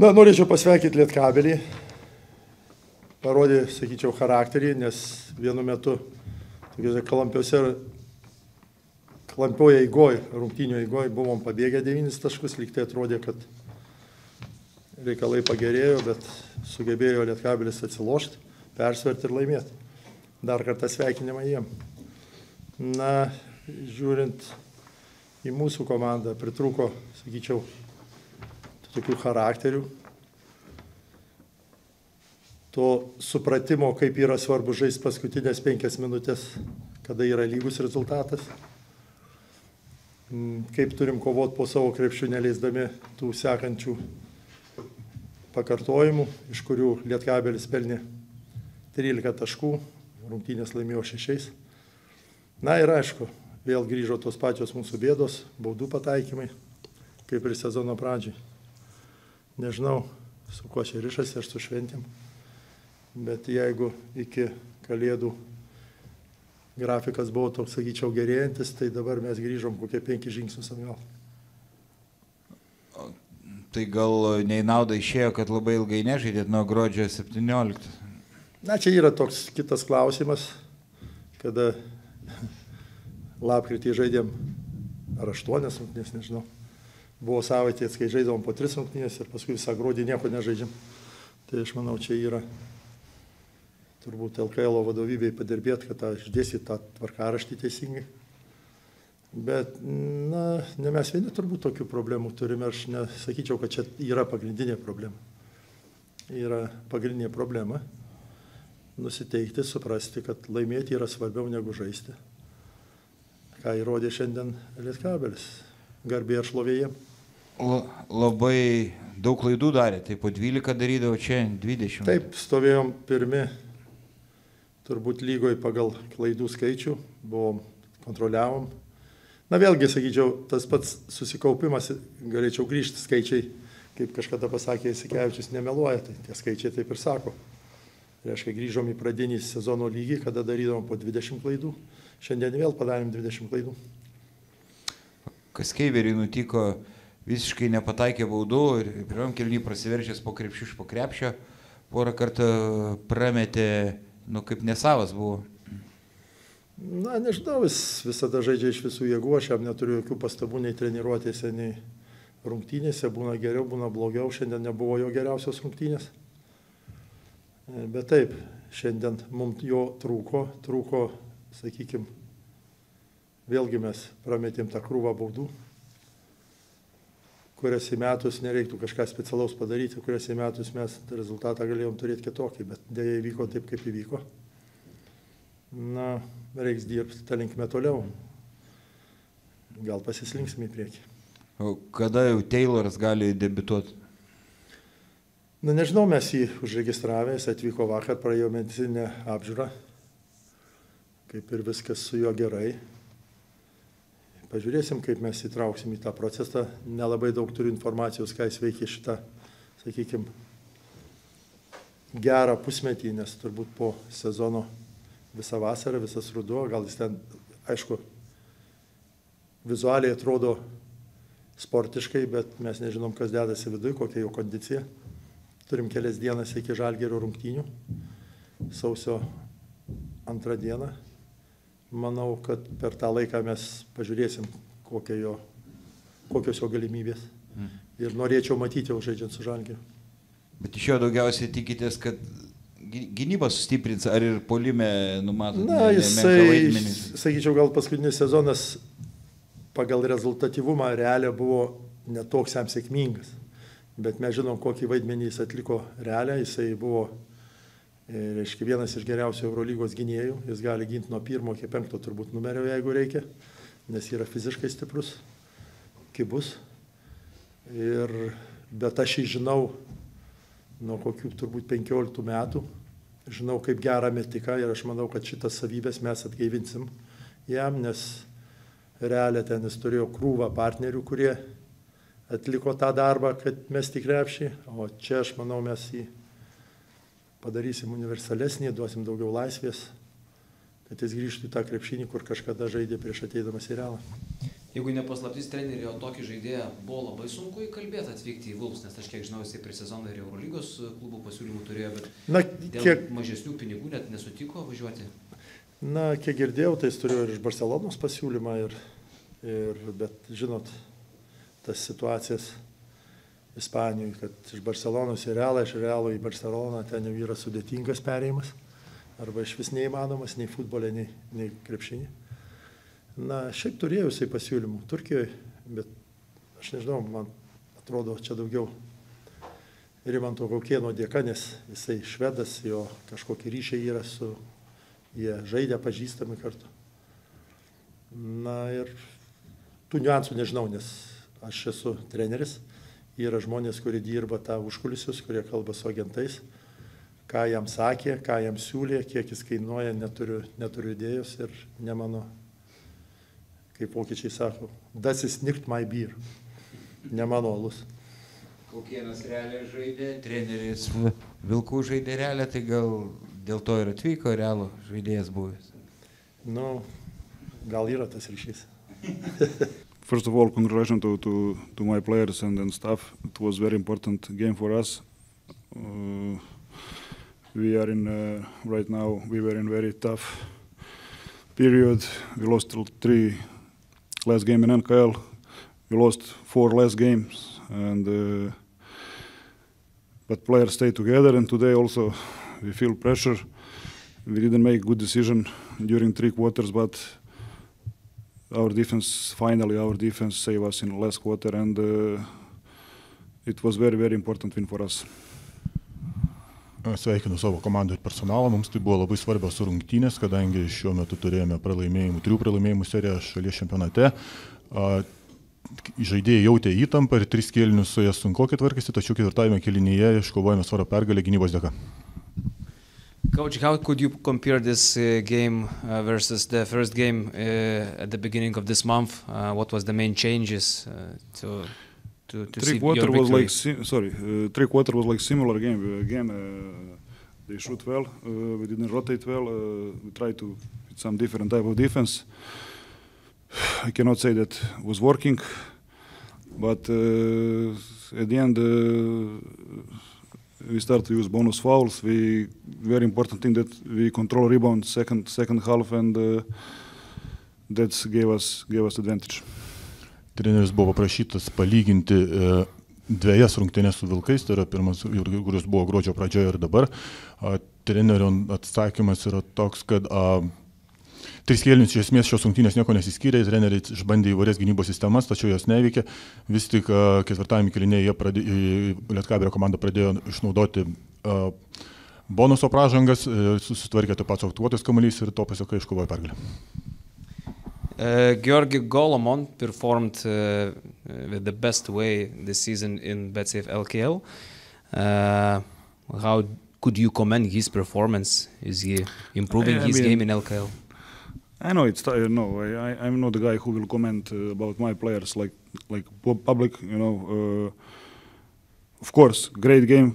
Na, norėčiau pasveikinti Lietkabelį. Parodė, sakyčiau, charakterį, nes vienu metu tokiuose kalampiuose, kalampioje eigoje, rungtynio eigoje buvom pabėgę devynis taškus, lyg tai atrodė, kad reikalai pagerėjo, bet sugebėjo Lietkabelis atsilošti, persverti ir laimėti. Dar kartą sveikinimą jiem. Na, žiūrint į mūsų komandą, pritruko, sakyčiau, tokių charakterių, to supratimo, kaip yra svarbu žaisti paskutinės penkias minutės, kada yra lygus rezultatas, Mm, kaip turim kovoti po savo krepšių, neleisdami tų sekančių pakartojimų, iš kurių Lietkabelis pelnė 13 taškų, rungtynės laimėjo 6. Na ir aišku, vėl grįžo tos pačios mūsų bėdos, baudų pataikymai, kaip ir sezono pradžiai. Nežinau, su kuo čia ryšasi, aš su šventėm, bet jeigu iki kalėdų grafikas buvo toks, sakyčiau, gerėjantis, tai dabar mes grįžom kokie penki žingsnius atgal. Tai gal nei nauda išėjo, kad labai ilgai nežaidėt nuo gruodžio 17. Na, čia yra toks kitas klausimas, kada lapkritį žaidėm ar aštuonias rungtynės, nežinau. Buvo savaitės, kai žaidėm po tris rungtynės ir paskui visą gruodį nieko nežaidžiam. Tai aš manau, čia yra turbūt LKL vadovybei padirbėti, kad išdėsit tą tvarkaraštį teisingai. Bet, na, ne mes vieni turbūt tokių problemų turime, aš nesakyčiau, kad čia yra pagrindinė problema. Yra pagrindinė problema nusiteikti, suprasti, kad laimėti yra svarbiau negu žaisti. Ką įrodė šiandien Lietkabelis. Garbė ir šlovėje. La, labai daug klaidų darė, tai po 12 darydavo čia 20. Taip, stovėjom pirmi, turbūt lygoj pagal klaidų skaičių, buvom, kontroliavom. Na vėlgi, sakyčiau, tas pats susikaupimas, galėčiau grįžti skaičiai, kaip kažkada pasakė Sikevičius, nemeluoja, tai tie skaičiai taip ir sako. Reiškia, grįžom į pradinį sezono lygį, kada darydavom po 20 klaidų, šiandien vėl padarėm 20 klaidų. Kas keiveriai nutiko, visiškai nepataikė baudų ir pirmam kelnį prasiveržęs po krepšių iš po krepšio, porą kartų prametė, nu kaip nesavas buvo. Na, nežinau, jis visada žaidžia iš visų jėgų, aš jam neturiu jokių pastabų nei treniruotėse, nei rungtynėse, būna geriau, būna blogiau, šiandien nebuvo jo geriausios rungtynės. Bet taip, šiandien mums jo trūko, trūko, sakykime, vėlgi mes prametėm tą krūvą baudų, kurias į metus nereiktų kažką specialaus padaryti, kurias į metus mes rezultatą galėjom turėti kitokį, bet dėja įvyko taip, kaip įvyko. Na, reiks dirbti tą linkmę toliau. Gal pasislinksime į priekį. O kada jau Tayloras gali debituoti? Na nežinau, mes jį užregistravę, jis atvyko vakar, praėjo medicinę apžiūrą, kaip ir viskas su juo gerai. Pažiūrėsim, kaip mes įtrauksim į tą procesą. Nelabai daug turiu informacijos, ką jis veikia šitą, sakykime, gerą pusmetį, nes turbūt po sezono visą vasarą, visas ruduo, gal jis ten, aišku, vizualiai atrodo sportiškai, bet mes nežinom, kas dedasi viduje, kokia jo kondicija. Turim kelias dienas iki žalgerio rungtynių, sausio antrą dieną. Manau, kad per tą laiką mes pažiūrėsim, jo, kokios jo galimybės. Mm. Ir norėčiau matyti jau žaidžiant su žalgeriu. Bet iš jo daugiausiai tikitės, kad gynybą sustiprins, ar ir polime numato? Na, jisai, sakyčiau, gal paskutinis sezonas pagal rezultatyvumą realią buvo netoks jam sėkmingas. Bet mes žinom, kokį vaidmenį jis atliko realią. Jisai buvo, reiškia, vienas iš geriausių Eurolygos gynėjų. Jis gali ginti nuo pirmo iki penkto turbūt numerio, jeigu reikia, nes yra fiziškai stiprus, kibus. Ir, bet aš jį žinau nuo kokių turbūt 15 metų. Žinau, kaip gerą metiką ir aš manau, kad šitas savybės mes atgaivinsim jam, nes realiai ten jis turėjo krūvą partnerių, kurie atliko tą darbą, kad mes tik repšį, o čia aš manau mes jį padarysim universalesnį, duosim daugiau laisvės, kad jis grįžtų į tą krepšinį, kur kažkada žaidė prieš ateidamas į realą. Jeigu nepaslaptys treneriui, o tokį žaidėją buvo labai sunku įkalbėti atvykti į Vulfs, nes aš kiek žinau, jisai prie sezono ir Eurolygos klubų pasiūlymų turėjo, bet Na, kiek mažesnių pinigų net nesutiko važiuoti. Na, kiek girdėjau, tai jis turėjo ir iš Barcelonos pasiūlymą, ir, ir, bet žinot, tas situacijas Ispanijoje, kad iš Barcelonos į Realą, iš Realo į Barceloną ten jau yra sudėtingas perėjimas, arba iš vis neįmanomas nei futbolė, nei, nei krepšinė. Na, šiaip turėjau jisai pasiūlymų Turkijoje, bet aš nežinau, man atrodo, čia daugiau Rimanto Kaukieno dėka, nes jisai švedas, jo kažkokie ryšiai yra su, jie žaidė pažįstami kartu. Na ir tų niuansų nežinau, nes aš esu treneris, yra žmonės, kurie dirba tą užkulisius, kurie kalba su agentais, ką jam sakė, ką jam siūlė, kiek jis kainuoja, neturiu, neturiu idėjos ir ne mano kaip vokiečiai sako, das ist nicht my beer, ne mano alus. Kokienas realiai žaidė, treneris Vilkų žaidė realiai, tai gal dėl to ir atvyko realų žaidėjas buvęs. Nu, gal yra tas ryšys. First of all, congratulations to, to, to my players and, and staff. It was very important game for us. Uh, we are in uh, right now. We were in very tough period. We lost three last game in NKL. We lost four last games, and uh, but players stay together. And today also we feel pressure. We didn't make good decision during three quarters, but our defense finally our defense saved us in the last quarter, and uh, it was very very important win for us. Sveikinu savo komandą ir personalą, mums tai buvo labai svarbios rungtynės, kadangi šiuo metu turėjome pralaimėjimų, trijų pralaimėjimų seriją šalies čempionate. Žaidėjai jautė įtampą ir tris kėlinius su jais sunku tvarkėsi, tačiau ketvirtajame kėlinyje iškovojame svaro pergalę gynybos dėka. Coach, how could you compare this uh, game uh, versus the first game uh, at the beginning of this month? Uh, what was the main changes uh, to to, to three quarter was like sorry uh, three quarter was like similar game again uh, they shoot well uh, we didn't rotate well uh, we tried to some different type of defense I cannot say that was working but uh, at the end uh, we start to use bonus fouls we very important thing that we control rebound second second half and that gave us gave us advantage treneris buvo paprašytas palyginti e, dviejas rungtynės su Vilkais, tai yra pirmas, kuris buvo gruodžio pradžioje ir dabar. Trenerio atsakymas yra toks, kad a, Tris kėlinius iš esmės šios rungtynės nieko nesiskyrė, treneriai išbandė įvairias gynybos sistemas, tačiau jos neveikia. Vis tik ketvirtajame kėlinėje Lietkabelio komanda pradėjo išnaudoti a, bonuso pražangas, e, susitvarkė taip pat su aktuotais kamuolys ir to pasiekai iškovojo pergalę. Uh, Georgi Golomon performed uh, with the best way this season in Betsafe LKL. Uh, how could you comment his performance? Is he improving I, I his mean, game in LKL? I know it's uh, no. I, I'm not the guy who will comment uh, about my players like like public. You know, uh, of course, great game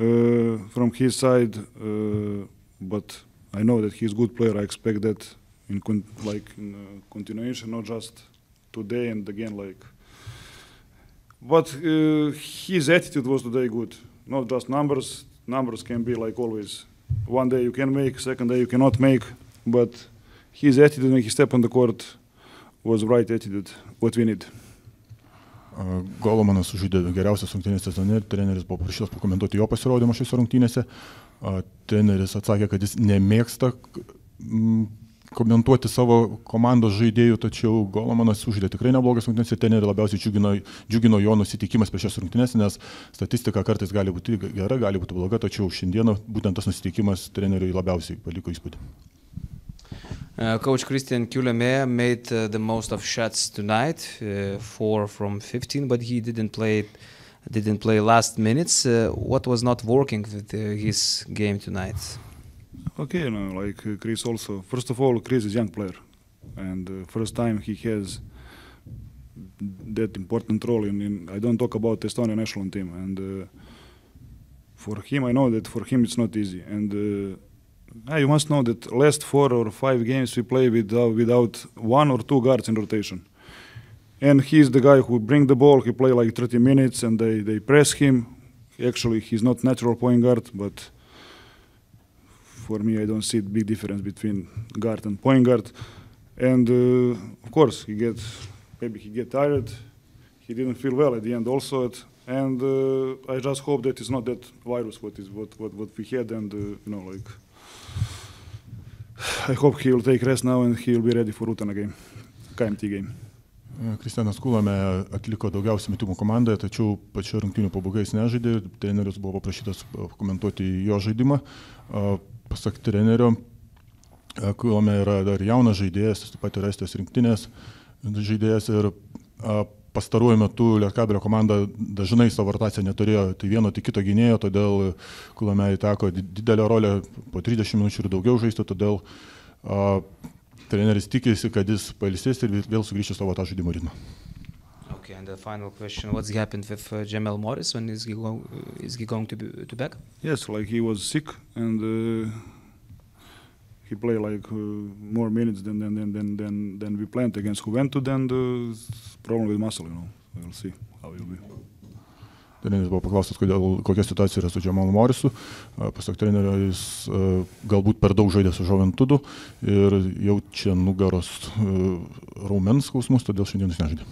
uh, from his side, uh, but I know that he's a good player. I expect that in like in, uh, continuation, not just today and again like. But uh, his attitude was today good, not just numbers. Numbers can be like always. One day you can make, second day you cannot make, but his attitude when he stepped on the court was right attitude, what we need. Golomanas sužaidė geriausias rungtynės sezone ir treneris buvo prašytas pakomentuoti jo pasirodymą šiose rungtynėse. Treneris atsakė, kad jis nemėgsta komentuoti savo komandos žaidėjų, tačiau Golomanas uždė tikrai neblogas rungtynės ir tenerį labiausiai džiugino, džiugino jo nusiteikimas prieš šias rungtynės, nes statistika kartais gali būti gera, gali būti bloga, tačiau šiandieną būtent tas nusiteikimas treneriui labiausiai paliko įspūdį. Uh, Coach Christian Kuleme made uh, the most of shots tonight, uh, four from 15, but he didn't play didn't play last minutes. Uh, what was not working with uh, his game tonight? Okay, know, like uh, Chris also. First of all, Chris is a young player, and first time he has that important role in, in. I don't talk about the Estonian national team, and for him, I know that for him it's not easy. And you must know that last four or five games we play with, uh, without one or two guards in rotation. and he's the guy who bring the ball. He play like 30 minutes, and they they press him. Actually, he's not natural point guard, but for me, I don't see big difference between guard and point guard. And uh, of course, he get maybe he get tired. He didn't feel well at the end also. At, and uh, I just hope that it's not that virus what is what what, what we had, and uh, you know like. I hope he will take rest now and he will be ready for Utana game, KMT game. Kristianas Kulame atliko daugiausiai metimų komandoje, tačiau pačio rungtinių pabaigai jis nežaidė, treneris buvo paprašytas komentuoti jo žaidimą. Pasak trenerio, Kulame yra dar jaunas žaidėjas, taip pat yra Estijos rinktinės žaidėjas ir pastaruoju metu Lietkabelio komanda dažnai savo rotaciją neturėjo tai vieno, tai kito gynėjo, todėl Kulame įteko didelę rolę po 30 minučių ir daugiau žaisti, todėl a, treneris tikisi, kad jis pailsės ir vėl sugrįžtų savo tą žaidimo ritmą. Okay, and the final question: What's happened with uh, Jamal Morris when is he, go, is he going to be to back? Yes, like he was sick and uh, he played like uh, more minutes than than, than than than we planned against Juventus. And uh, problem with muscle, you know. We'll see how it will be. Treneris buvo paklaustas, kodėl, kokia situacija yra su Džemalu Morisu. Pasak trenerio, jis galbūt per daug žaidė su Žoventudu ir jaučia nugaros raumens skausmus, todėl šiandien jis nežaidė.